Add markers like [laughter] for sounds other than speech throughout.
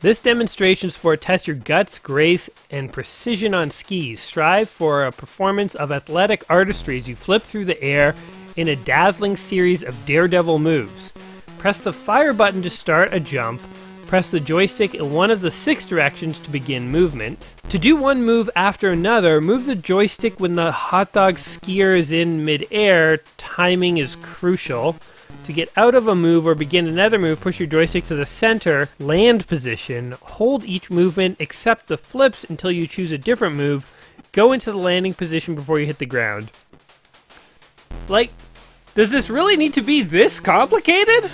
This demonstration sport tests your guts, grace, and precision on skis. Strive for a performance of athletic artistry as you flip through the air in a dazzling series of daredevil moves. Press the fire button to start a jump. Press the joystick in one of the six directions to begin movement. To do one move after another, move the joystick when the hot dog skier is in midair. Timing is crucial. To get out of a move or begin another move, push your joystick to the center land position. Hold each movement except the flips until you choose a different move. Go into the landing position before you hit the ground. Like, does this really need to be this complicated?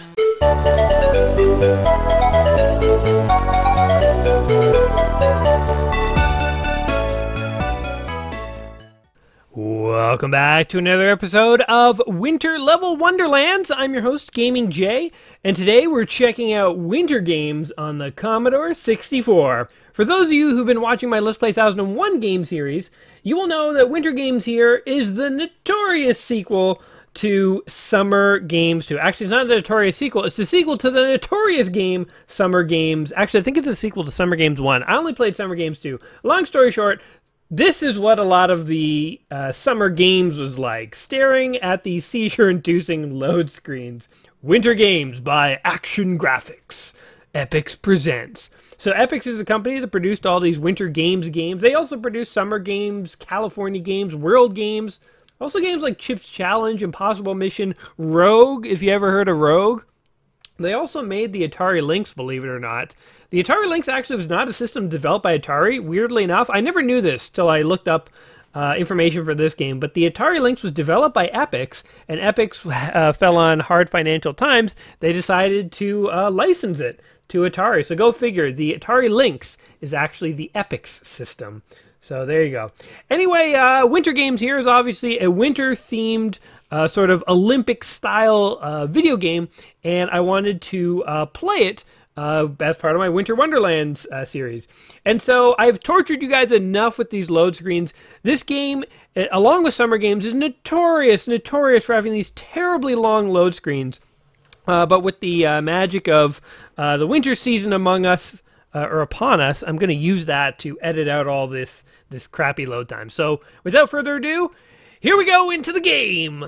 Welcome back to another episode of Winter Level Wonderlands. I'm your host, Gaming Jay, and today we're checking out winter games on the Commodore 64. For those of you who've been watching my Let's Play 1001 game series, you will know that Winter Games here is the notorious sequel to Summer Games 2. Actually, it's not the notorious sequel, it's the sequel to the notorious game Summer Games. Actually, I think it's a sequel to Summer Games 1. I only played Summer Games 2. Long story short, this is what a lot of the uh, summer games was like staring at these seizure inducing load screens. Winter Games by Action Graphics. Epyx presents. So Epyx is a company that produced all these Winter Games games. They also produce Summer Games, California Games, World Games. Also games like Chips Challenge, Impossible Mission, Rogue, if you ever heard of Rogue. They also made the Atari Lynx, believe it or not. The Atari Lynx actually was not a system developed by Atari, weirdly enough. I never knew this till I looked up uh, information for this game, but the Atari Lynx was developed by Epyx, and Epyx uh, fell on hard financial times. They decided to uh, license it to Atari. So go figure, the Atari Lynx is actually the Epyx system. So there you go. Anyway, uh, Winter Games here is obviously a winter themed uh, sort of Olympic style uh, video game, and I wanted to play it. Uh, as part of my Winter Wonderlands uh, series. And so I've tortured you guys enough with these load screens. This game, uh, along with Summer Games, is notorious, notorious for having these terribly long load screens. but with the magic of the winter season among us, or upon us, I'm going to use that to edit out all this this crappy load time. So without further ado, here we go into the game.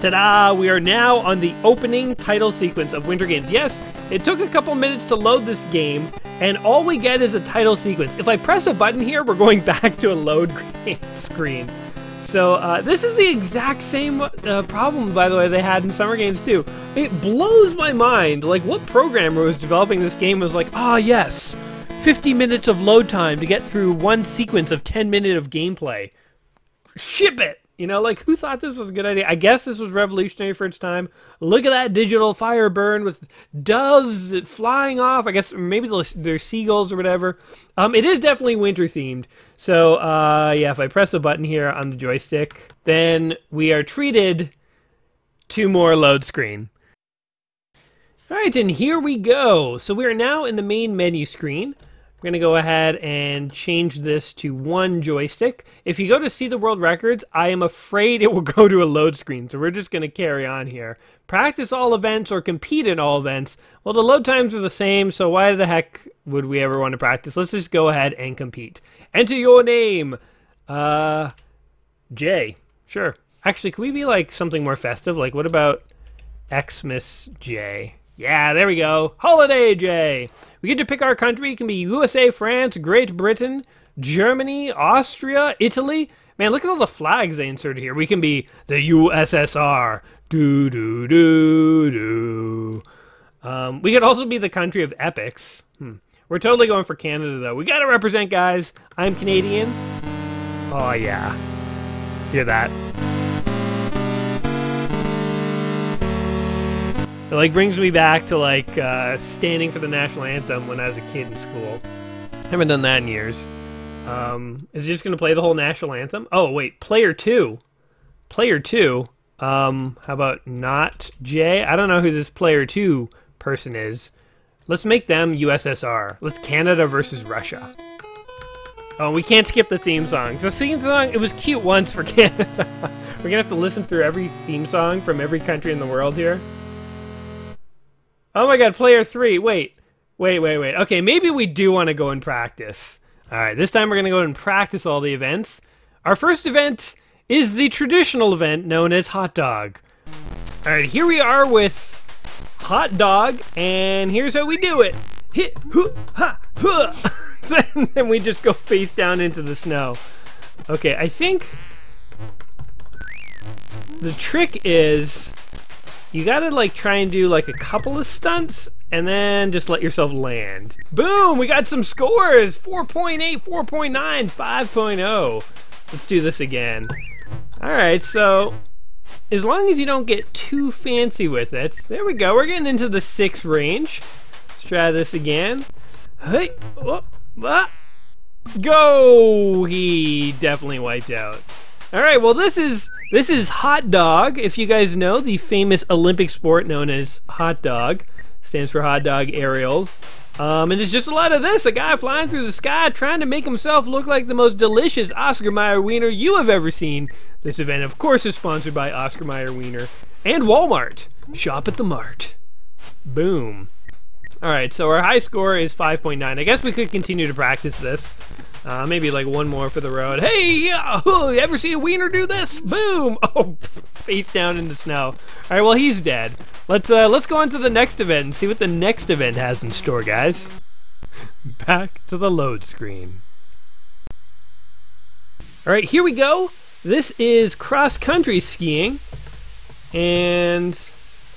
Ta-da! We are now on the opening title sequence of Winter Games. Yes, it took a couple minutes to load this game, and all we get is a title sequence. If I press a button here, we're going [laughs] back to a load [laughs] screen. So uh, this is the exact same uh, problem, by the way, they had in Summer Games too. It blows my mind. Like, what programmer was developing this game was like, ah, oh, yes, 50 minutes of load time to get through one sequence of 10 minutes of gameplay. Ship it! You know, like who thought this was a good idea? I guess this was revolutionary for its time. Look at that digital fire burn with doves flying off. I guess maybe they're seagulls or whatever. Um, it is definitely winter themed. So, uh, yeah, if I press a button here on the joystick, then we are treated to more load screen. All right, and here we go. So we are now in the main menu screen. We're going to go ahead and change this to one joystick. If you go to see the world records, I am afraid it will [laughs] go to a load screen. So we're just going to carry on here. Practice all events or compete in all events. Well, the load times are the same, so why the heck would we ever want to practice? Let's just go ahead and compete. Enter your name. Uh, J. Sure. Actually, can we be like something more festive? Like, what about Xmas J? Yeah, there we go. Holiday J. We get to pick our country. It can be USA, France, Great Britain, Germany, Austria, Italy. Man, look at all the flags they inserted here. We can be the USSR. Do, do, do, do. Um, we could also be the country of Epyx. Hmm. We're totally going for Canada, though. We got to represent, guys. I'm Canadian. Oh, yeah. Hear that? It like brings me back to like uh, standing for the national anthem when I was a kid in school. I Haven't done that in years. Um, is he just gonna play the whole national anthem? Oh wait, player two, player two. Um, how about not Jay? I don't know who this player two person is. Let's make them USSR. Let's Canada versus Russia. Oh, we can't skip the theme song. The theme song, it was cute once for Canada. [laughs] We're gonna have to listen through every theme song from every country in the world here. Oh my god, player three. Wait. Wait, wait, wait. Okay, maybe we do want to go and practice. All right, this time we're going to go and practice all the events. Our first event is the traditional event known as hot dog. All right, here we are with hot dog, and here's how we do it. Hit, hoo, ha, huh. [laughs] and then we just go face down into the snow. Okay, I think the trick is you gotta like try and do like a couple of stunts and then just let yourself land. Boom! We got some scores! 4.8, 4.9, 5.0. Let's do this again. Alright, so as long as you don't get too fancy with it, there we go. We're getting into the six range. Let's try this again. Hey, oh, ah. go! He definitely wiped out. All right, well this is this is hot dog. If you guys know the famous Olympic sport known as hot dog, stands for hot dog aerials. Um, and it's just a lot of this. A guy flying through the sky trying to make himself look like the most delicious Oscar Mayer wiener you have ever seen. This event, of course, is sponsored by Oscar Mayer Wiener and Walmart. Shop at the Mart. Boom. All right, so our high score is 5.9. I guess we could continue to practice this. Uh, maybe like one more for the road. Hey, uh, you ever see a wiener do this? Boom! [laughs] Oh, face down in the snow. All right, well he's dead. Let's uh, let's go on to the next event and see what the next event has in store, guys. Back to the load screen. All right, here we go. This is cross country skiing, and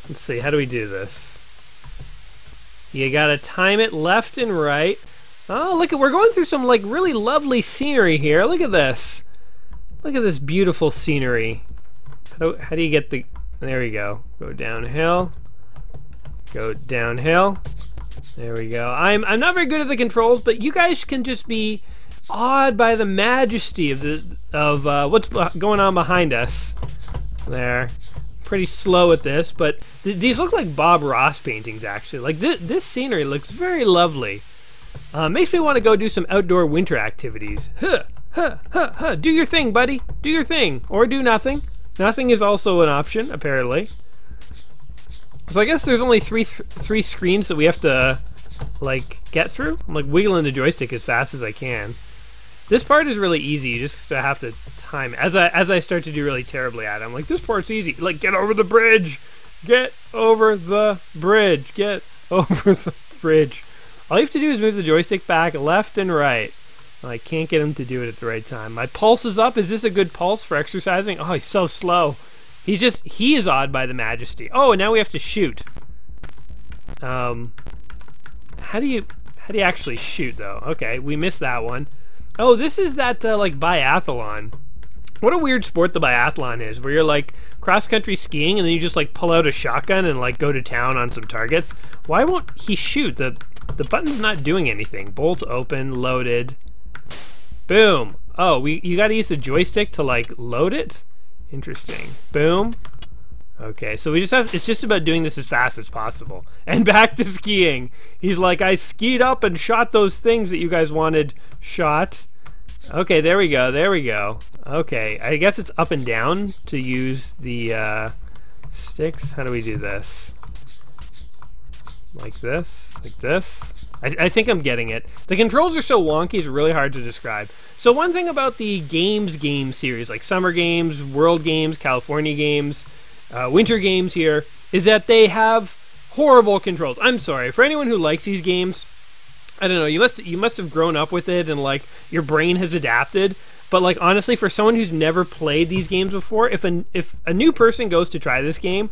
let's see, how do we do this? You gotta time it left and right. Oh, look at we're going through some like really lovely scenery here. Look at this. Look at this beautiful scenery. How, how do you get the? There we go. Go downhill. Go downhill. There we go. I'm I'm not very good at the controls, but you guys can just be awed by the majesty of the of uh, what's going on behind us. There pretty slow at this, but th these look like Bob Ross paintings actually. Like th this scenery looks very lovely. Uh, makes me want to go do some outdoor winter activities. Huh, huh, huh, huh. Do your thing, buddy. Do your thing, or do nothing. Nothing is also an option, apparently. So I guess there's only three th three screens that we have to like get through. I'm like wiggling the joystick as fast as I can. This part is really easy. You just have to time as I as I start to do really terribly at it. I'm like, this part's easy. Like, get over the bridge. Get over the bridge. Get [laughs] over the bridge. All you have to do is move the joystick back left and right. I can't get him to do it at the right time. My pulse is up. Is this a good pulse for exercising? Oh, he's so slow. He's just he is awed by the majesty. Oh, and now we have to shoot. Um, how do you how do you actually shoot though? Okay, we missed that one. Oh, this is that uh, like biathlon. What a weird sport the biathlon is, where you're like cross country skiing and then you just like pull out a shotgun and like go to town on some targets. Why won't he shoot? The the button's not doing anything. Bolt open, loaded. Boom. Oh, we you got to use the joystick to like load it. Interesting. Boom. Okay, so we just have, it's just about doing this as fast as possible. [laughs] And back to skiing. He's like, I skied up and shot those things that you guys wanted shot. Okay, there we go, there we go. Okay, I guess it's up and down to use the uh, sticks. How do we do this? Like this? Like this? I, I think I'm getting it. The controls are so wonky, it's really hard to describe. So one thing about the games game series, like Summer Games, World Games, California Games, uh, winter games here is that they have horrible controls. I'm sorry for anyone who likes these games. I don't know. You must you must have grown up with it and like your brain has adapted. But like honestly, for someone who's never played these games before, if a if a new person goes to try this game,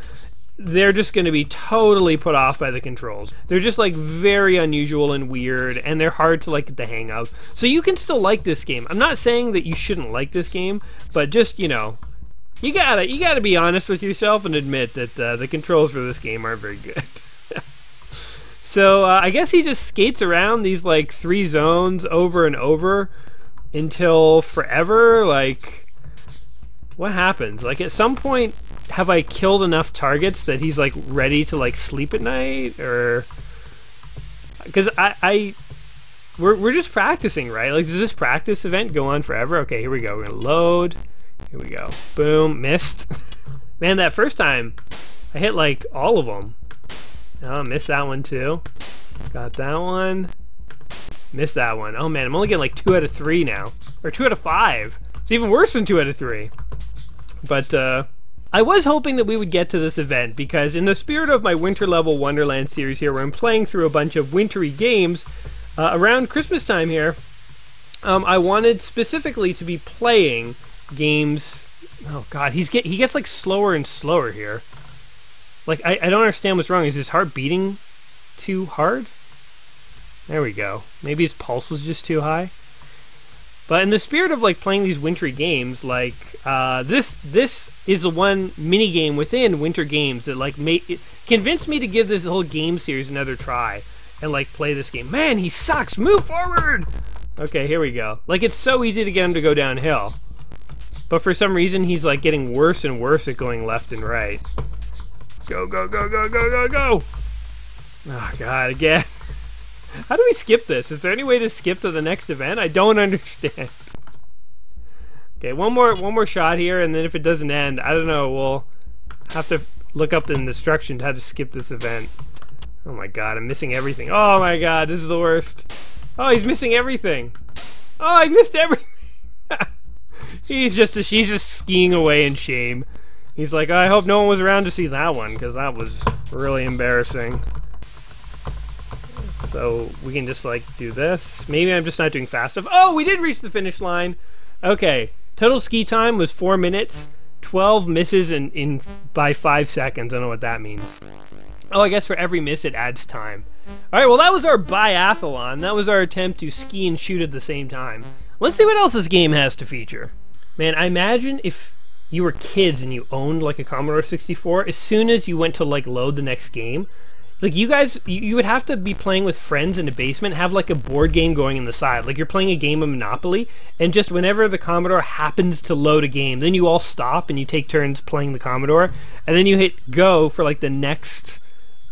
they're just going to be totally put off by the controls. They're just like very unusual and weird, and they're hard to like get the hang of. So you can still like this game. I'm not saying that you shouldn't like this game, but just you know, you gotta you gotta be honest with yourself and admit that uh, the controls for this game aren't very good. [laughs] so uh, I guess he just skates around these like three zones over and over until forever. Like, what happens? Like at some point, have I killed enough targets that he's like ready to like sleep at night, or because I I we're we're just practicing, right? Like, does this practice event go on forever? Okay, here we go. We're gonna load. Here we go. Boom, missed. [laughs] Man, that first time, I hit like all of them. Oh, missed that one too. Got that one. Missed that one. Oh man, I'm only getting like two out of three now. Or two out of five. It's even worse than two out of three. But uh, I was hoping that we would get to this event because in the spirit of my Winter Level Wonderland series here, where I'm playing through a bunch of wintry games, uh, around Christmas time here, um, I wanted specifically to be playing games. Oh God, he's get he gets like slower and slower here. Like I, I don't understand what's wrong. Is his heart beating too hard? There we go. Maybe his pulse was just too high. But in the spirit of like playing these wintry games, like uh, this this is the one mini game within winter games that like made it convinced me to give this whole game series another try and like play this game. Man, he sucks. Move forward. Okay, here we go. Like it's so easy to get him to go downhill. But for some reason he's like getting worse and worse at going left and right. Go, go, go, go, go, go, go! Oh god, again. How do we skip this? Is there any way to skip to the next event? I don't [laughs] understand. Okay, one more one more shot here, and then if it doesn't end, I don't know, we'll have to look up the instructions how to skip this event. Oh my god, I'm missing everything. Oh my god, this is the worst. Oh, he's missing everything. Oh, I missed everything. [laughs] he's just he's just skiing away in shame. He's like, I hope no one was around to see that one, because that was really embarrassing. So we can just like do this. Maybe I'm just not doing fast enough. Oh, we did reach the finish line. Okay, total ski time was four minutes. 12 misses in, in by five seconds. I don't know what that means. Oh, I guess for every miss it adds time. All right, well that was our biathlon. That was our attempt to ski and shoot at the same time. Let's see what else this game has to feature. Man, I imagine if you were kids and you owned like a Commodore 64, as soon as you went to like load the next game, like you guys you, you would have to be playing with friends in the basement have like a board game going in the side. Like you're playing a game of monopoly and just whenever the commodore happens to load a game then you all stop and you take turns playing the commodore and then you hit go for like the next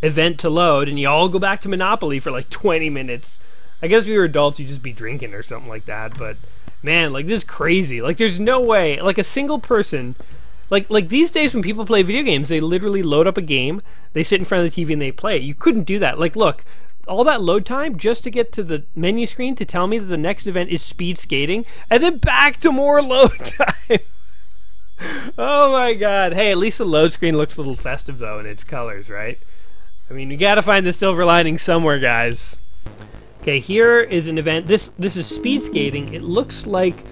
event to load and you all go back to monopoly for like 20 minutes. I guess if you were adults you'd just be drinking or something like that but man like this is crazy. Like there's no way like a single person like like these days when people play video games, they literally load up a game, they sit in front of the TV and they play. You couldn't do that. Like look, all that load time just to get to the menu screen to tell me that the next event is speed skating, and then back to more [laughs] load time. oh my god. Hey, at least the load screen looks a little festive though in its colors, right? I mean, you gotta find the silver lining somewhere, guys. Okay, here is an event. This this is speed skating. It looks like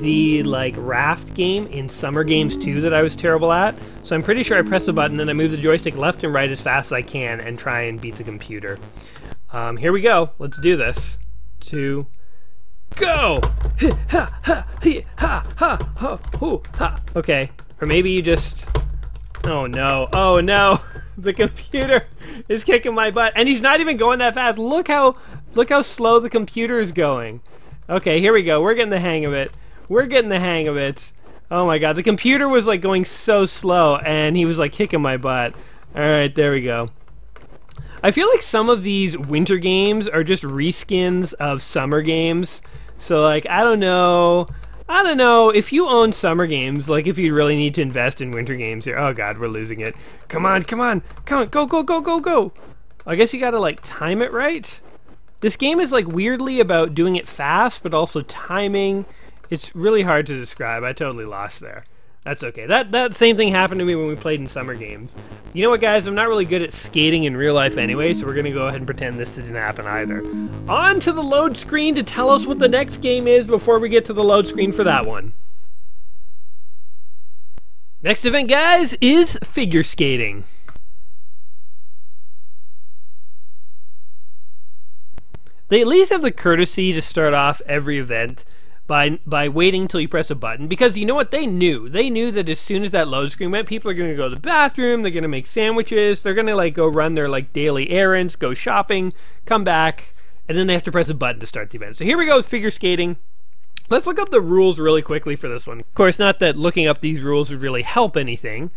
the like raft game in Summer Games 2 that I was terrible at. So I'm pretty sure I press the button and I move the joystick left and right as fast as I can and try and beat the computer. Um, here we go. Let's do this. Two, go! Okay, or maybe you just. Oh no! Oh no! [laughs] the computer is kicking my butt, and he's not even going that fast. Look how look how slow the computer is going. Okay, here we go. We're getting the hang of it. We're getting the hang of it. Oh my god, the computer was like going so slow and he was like kicking my butt. Alright, there we go. I feel like some of these winter games are just reskins of summer games. So like, I don't know. I don't know. If you own summer games, like if you really need to invest in winter games here. Oh god, we're losing it. Come on, come on. Come on, go, go, go, go, go. I guess you gotta like time it right. This game is like weirdly about doing it fast, but also timing it's really hard to describe. I totally lost there. That's okay. That that same thing happened to me when we played in summer games. You know what, guys? I'm not really good at skating in real life anyway, so we're gonna go ahead and pretend this didn't happen either. On to the load screen to tell us what the next game is before we get to the load screen for that one. Next event, guys, is figure skating. They at least have the courtesy to start off every event by by waiting until you press a button. Because you know what? They knew. They knew that as soon as that load screen went people are going to go to the bathroom they're going to make sandwiches they're going to like go run their like daily errands go shopping come back and then they have to press a button to start the event. So here we go with figure skating. Let's look up the rules really quickly for this one. Of course not that looking up these rules would really help anything.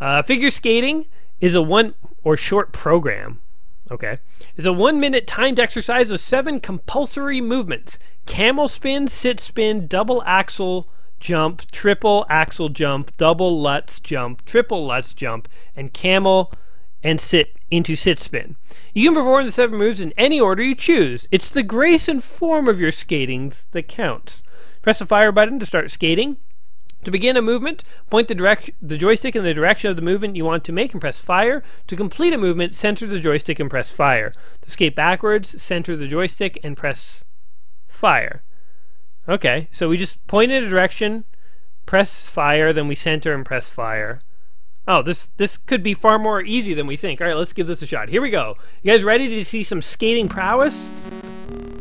Uh, figure skating is a one or short program okay, is a one minute timed exercise of seven compulsory movements camel spin, sit spin, double axel jump, triple axel jump, double Lutz jump, triple Lutz jump, and camel and sit into sit spin. You can perform the seven moves in any order you choose. It's the grace and form of your skating that counts. Press the fire button to start skating. To begin a movement, point the, direct, the joystick in the direction of the movement you want to make and press fire. To complete a movement, center the joystick and press fire. To skate backwards, center the joystick and press fire. Okay, so we just point in a direction, press fire, then we center and press fire. Oh, this this could be far more easy than we think. All right, let's give this a shot. Here we go. You guys ready to see some skating prowess?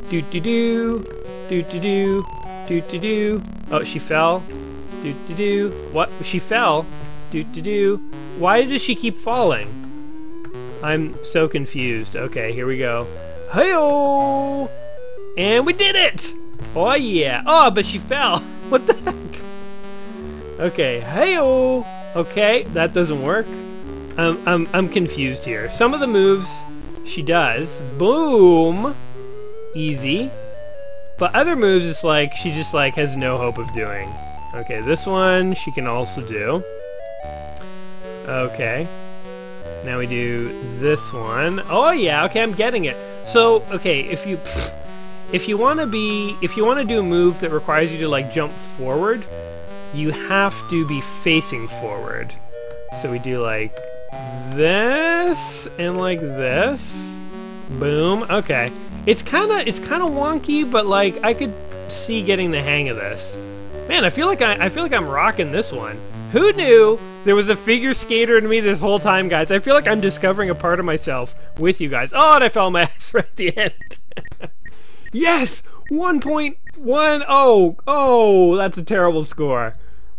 Do do do, do do do, do do do. Oh, she fell. Do do do. What? She fell. Do do do. Why does she keep falling? I'm so confused. Okay, here we go. Hey-oh! And we did it! Oh yeah. Oh, but she fell. [laughs] What the heck? Okay, hey-oh! Okay, that doesn't work. I'm, I'm, I'm confused here. Some of the moves she does, boom, easy. But other moves, it's like, she just like has no hope of doing. Okay, this one she can also do. Okay. Now we do this one. Oh yeah, okay, I'm getting it. So, okay, if you if you want to be if you want to do a move that requires you to like jump forward, you have to be facing forward. So we do like this and like this. Boom. Okay. It's kind of it's kind of wonky, but like I could see getting the hang of this. Man, I feel like I, I feel like I'm rocking this one. Who knew there was a figure skater in me this whole time, guys? I feel like I'm discovering a part of myself with you guys. Oh, and I fell my [laughs] ass right at the end. [laughs] yes! 1.10! Oh, that's a terrible score.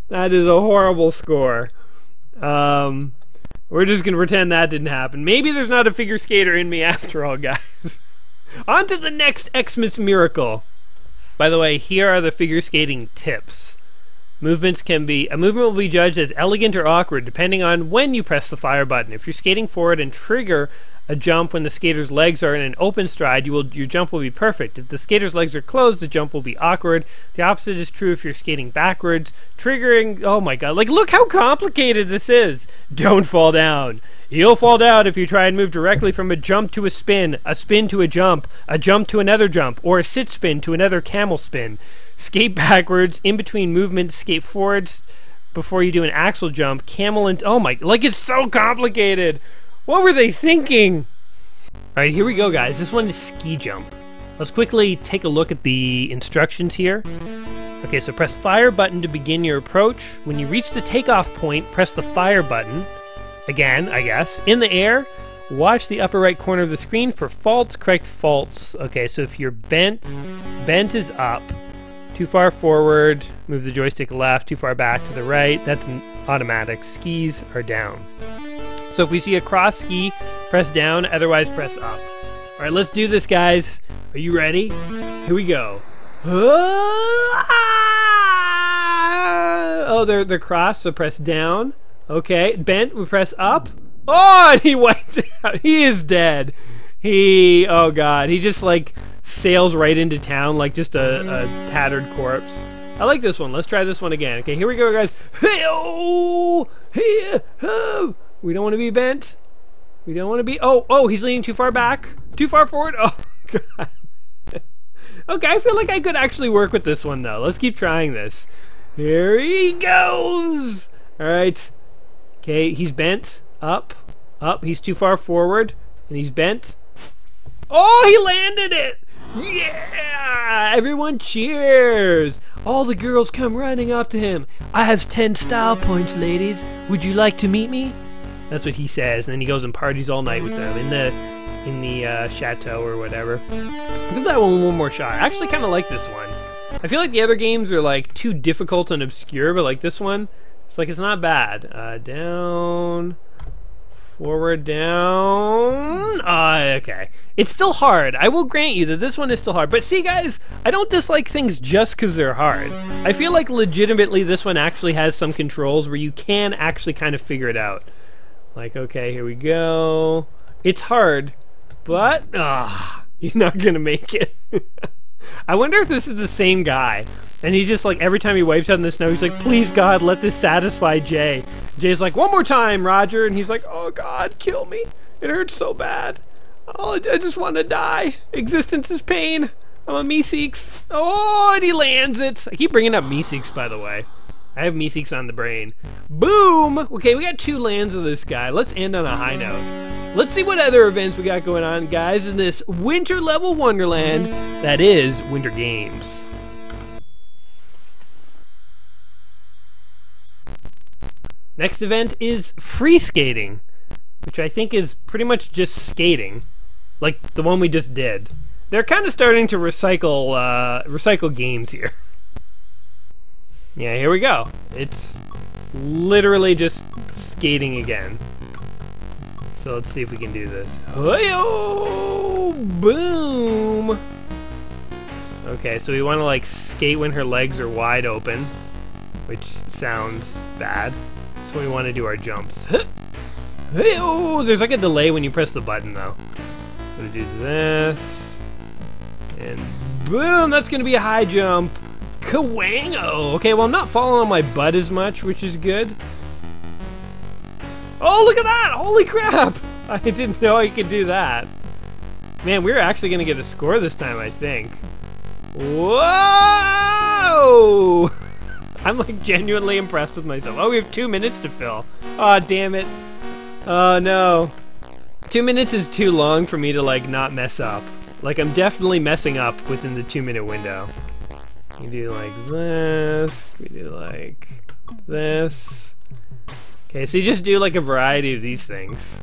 That is a horrible score. Um, we're just gonna pretend that didn't happen. Maybe there's not a figure skater in me [laughs] after all, guys. On to the next Xmas miracle. By the way, here are the figure skating tips. Movements can be a movement will be judged as elegant or awkward depending on when you press the fire button. If you're skating forward and trigger a jump when the skater's legs are in an open stride, you will your jump will be perfect. If the skater's legs are closed, the jump will be awkward. The opposite is true if you're skating backwards. Triggering, oh my god, like look how complicated this is. Don't fall down. You'll fall down if you try and move directly from a jump to a spin, a spin to a jump, a jump to another jump, or a sit spin to another camel spin. Skate backwards, in between movements, skate forwards before you do an axel jump, camel and oh my, like it's so complicated. What were they thinking? Alright, here we go, guys. This one is ski jump. Let's quickly take a look at the instructions here. Okay, so press fire button to begin your approach. When you reach the takeoff point, press the fire button. Again, I guess. In the air, watch the upper right corner of the screen for faults, correct faults. Okay, so if you're bent, bent is up. Too far forward, move the joystick left. Too far back to the right, that's an automatic. Skis are down. So if we see a cross ski, press down, otherwise press up. All right, let's do this, guys. Are you ready? Here we go. Ah! Oh, they're, they're crossed, so press down. Okay, bent, we press up. Oh, and he [laughs] wiped out. He is dead. He, oh god, he just like sails right into town like just a, a tattered corpse. I like this one. Let's try this one again. Okay, here we go, guys. Hey, oh, hey, oh. We don't want to be bent. We don't want to be... Oh, oh, he's leaning too far back. Too far forward. [laughs] Oh, God. [laughs] okay, I feel like I could actually work with this one, though. Let's keep trying this. Here he goes. All right. Okay, he's bent. Up. Up. He's too far forward. And he's bent. Oh, he landed it. Yeah! Everyone cheers! All the girls come running up to him. I have 10 style points, ladies. Would you like to meet me? That's what he says, and then he goes and parties all night with them in the in the uh, chateau or whatever. Give that one one more shot. I actually kind of like this one. I feel like the other games are like too difficult and obscure, but like this one, it's like it's not bad. Uh, down, forward, down. Uh, okay. It's still hard. I will grant you that this one is still hard. But see, guys, I don't dislike things just because they're hard. I feel like legitimately this one actually has some controls where you can actually kind of figure it out. Like, okay, here we go. It's hard, but ah, [laughs] he's not gonna make it. [laughs] I wonder if this is the same guy. And he's just like, every time he wipes out in the snow, he's like, please God, let this satisfy Jay. Jay's like, one more time, Roger. And he's like, oh God, kill me. It hurts so bad. Oh, I just want to die. Existence is pain. I'm a Meeseeks. Oh, and he lands it. I keep bringing up Meeseeks, by the way. I have Meeseeks on the brain. Boom! Okay, we got two lands of this guy. Let's end on a high note. Let's see what other events we got going on, guys, in this winter level wonderland that is Winter Games. Next event is free skating, which I think is pretty much just skating, like the one we just did. They're kind of starting to recycle uh, recycle games here. [laughs] Yeah, here we go. It's literally just skating again. So let's see if we can do this. Oh, boom! Okay, so we want to like skate when her legs are wide open, which sounds bad. So we want to do our jumps. Oh, there's like a delay when you press the button though. So we do this, and boom! That's gonna be a high jump. Kawango! Okay, well, I'm not falling on my butt as much, which is good. Oh, look at that! Holy crap! [laughs] I didn't know I could do that. Man, we're actually going to get a score this time, I think. Whoa! [laughs] I'm like genuinely impressed with myself. Oh, we have two minutes to fill. Oh, damn it. Oh, no. Two minutes is too long for me to like not mess up. Like I'm definitely messing up within the two minute window. We do like this. We do like this. Okay, so you just do like a variety of these things.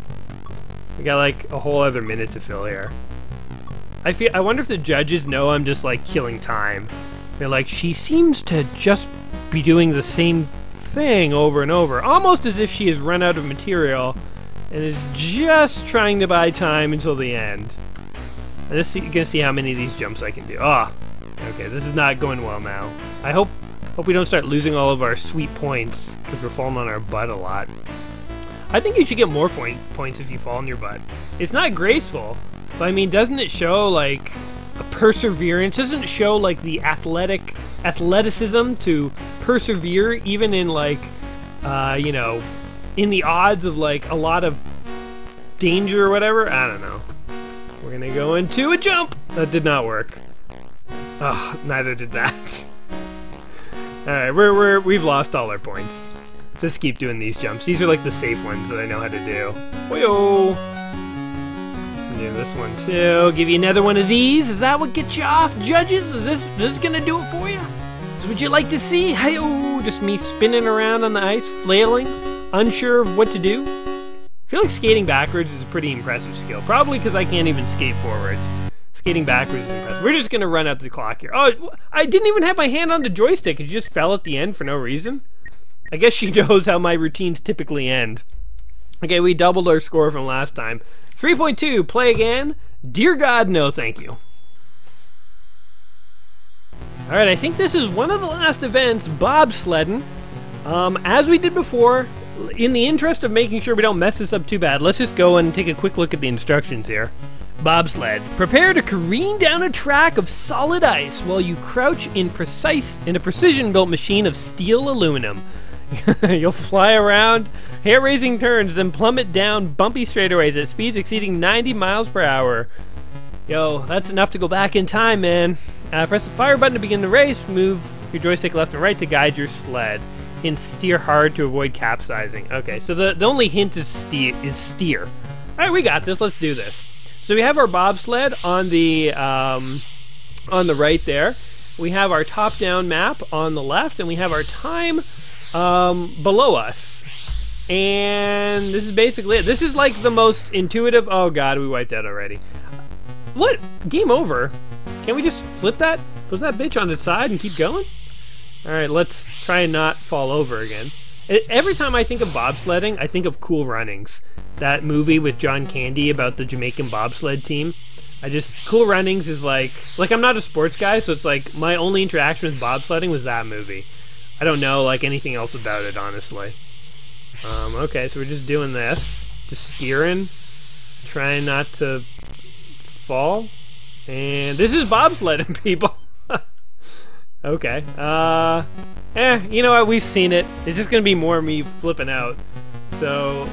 We got like a whole other minute to fill here. I feel. I wonder if the judges know I'm just like killing time. They're like, she seems to just be doing the same thing over and over, almost as if she has run out of material and is just trying to buy time until the end. And this, you can see how many of these jumps I can do. Ah, oh, Okay, this is not going well now. I hope hope we don't start losing all of our sweet points because we're falling on our butt a lot. I think you should get more point points if you fall on your butt. It's not graceful, but I mean, doesn't it show like a perseverance? Doesn't it show like the athletic athleticism to persevere even in like, uh, you know, in the odds of like a lot of danger or whatever? I don't know. We're gonna go into a jump. That did not work. Oh, neither did that. [laughs] Alright, we're, we're, we've lost all our points. Let's just keep doing these jumps. These are like the safe ones that I know how to do. Whoa! Do this one too. Give you another one of these. Is that what gets you off, judges? Is this this gonna do it for you? What you like to see? Hey, oh, just me spinning around on the ice, flailing, unsure of what to do. I feel like skating backwards is a pretty impressive skill. Probably because I can't even skate forwards. Skating backwards is impressive. We're just gonna run out the clock here. Oh, I didn't even have my hand on the joystick. It just fell at the end for no reason. I guess she [laughs] knows how my routines typically end. Okay, we doubled our score from last time. 3.2, play again. Dear God, no thank you. Alright, I think this is one of the last events, bobsledding. Um, as we did before, in the interest of making sure we don't mess this up too bad, let's just go and take a quick look at the instructions here. Bobsled. Prepare to careen down a track of solid ice while you crouch in precise in a precision-built machine of steel aluminum. [laughs] You'll fly around hair-raising turns, then plummet down bumpy straightaways at speeds exceeding 90 miles per hour. Yo, that's enough to go back in time, man. Uh, press the fire button to begin the race. Move your joystick left and right to guide your sled. And steer hard to avoid capsizing. Okay, so the, the only hint is steer. Is steer. All right, we got this. Let's do this. So we have our bobsled on the um, on the right there. We have our top-down map on the left, and we have our time um, below us. And this is basically it. This is like the most intuitive. Oh god, we wiped out already. What? Game over. Can we just flip that? Flip that bitch on its side and keep going? All right, let's try and not fall over again. Every time I think of bobsledding, I think of Cool Runnings that movie with John Candy about the Jamaican bobsled team. I just Cool Runnings is like like I'm not a sports guy, so it's like my only interaction with bobsledding was that movie. I don't know like anything else about it, honestly. Um, okay, so we're just doing this, just steering, trying not to fall, and this is bobsledding, [laughs] people. [laughs] Okay. Uh, eh, you know what? We've seen it. It's just gonna be more me flipping out. So,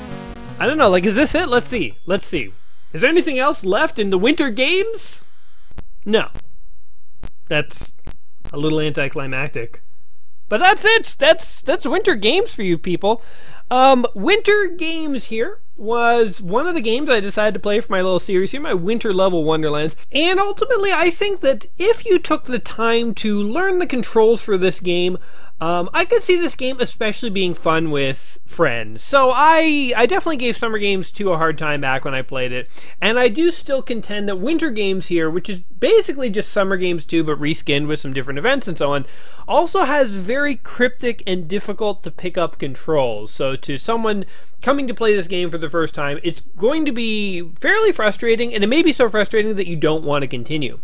I don't know. Like, is this it? Let's see. Let's see. Is there anything else left in the winter games? No. That's a little anticlimactic. But that's it. That's that's winter games for you people. Um, winter games here was one of the games I decided to play for my little series here, my winter level Wonderlands. And ultimately, I think that if you took the time to learn the controls for this game, um, I could see this game especially being fun with friends. So I I definitely gave Summer Games 2 a hard time back when I played it. And I do still contend that Winter Games here, which is basically just Summer Games 2 but reskinned with some different events and so on, also has very cryptic and difficult to pick up controls. So to someone coming to play this game for the first time, it's going to be fairly frustrating and it may be so frustrating that you don't want to continue.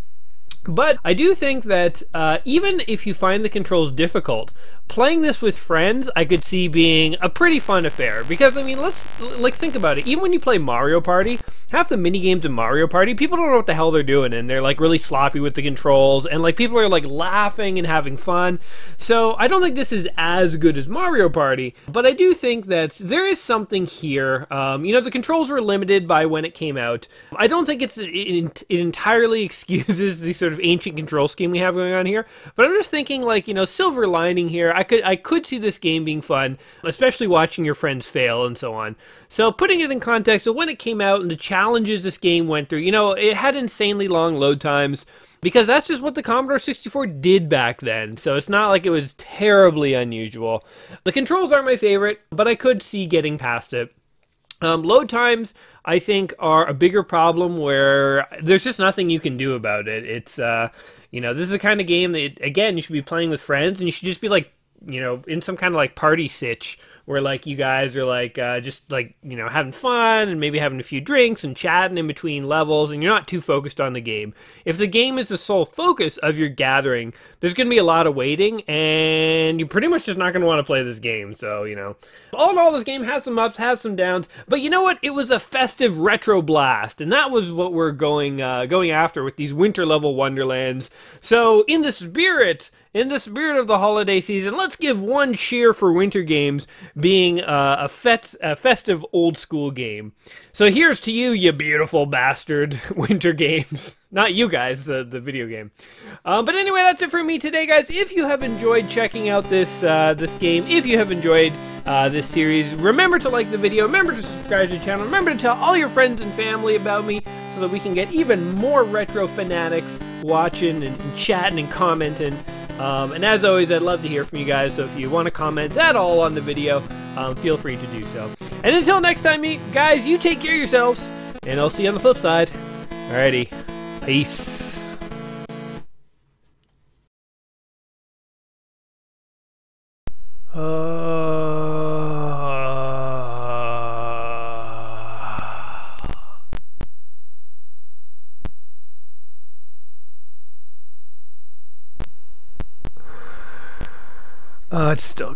But I do think that uh, even if you find the controls difficult, playing this with friends, I could see being a pretty fun affair. Because I mean, let's like think about it. Even when you play Mario Party, half the mini games in Mario Party, people don't know what the hell they're doing, and they're like really sloppy with the controls, and like people are like laughing and having fun. So I don't think this is as good as Mario Party, but I do think that there is something here. Um, you know, the controls were limited by when it came out. I don't think it's it, it entirely [laughs] excuses the sort of ancient control scheme we have going on here, but I'm just thinking like you know silver lining here. I could I could see this game being fun, especially watching your friends fail and so on. So putting it in context of when it came out and the challenges this game went through, you know, it had insanely long load times because that's just what the Commodore 64 did back then. So it's not like it was terribly unusual. The controls aren't my favorite, but I could see getting past it. Um, load times, I think, are a bigger problem where there's just nothing you can do about it. It's, uh, you know, this is the kind of game that, again, you should be playing with friends and you should just be like you know, in some kind of like party sitch where like you guys are like uh, just like you know having fun and maybe having a few drinks and chatting in between levels and you're not too focused on the game. If the game is the sole focus of your gathering there's going to be a lot of waiting and you're pretty much just not going to want to play this game so you know. All in all this game has some ups has some downs but you know what? It was a festive retro blast and that was what we're going uh, going after with these winter level wonderlands. So in the spirit in the spirit of the holiday season, let's give one cheer for Winter Games being uh, a, fet- a festive old school game. So here's to you, you beautiful bastard, [laughs] Winter Games. Not you guys, the, the video game. Um, but anyway, that's it for me today, guys. If you have enjoyed checking out this uh, this game, if you have enjoyed uh, this series, remember to like the video, remember to subscribe to the channel, remember to tell all your friends and family about me so that we can get even more retro fanatics watching and, and chatting and commenting. Um, and as always, I'd love to hear from you guys, so if you want to comment at all on the video, um, feel free to do so. And until next time, guys, you take care of yourselves, and I'll see you on the flip side. Alrighty, peace. It's still.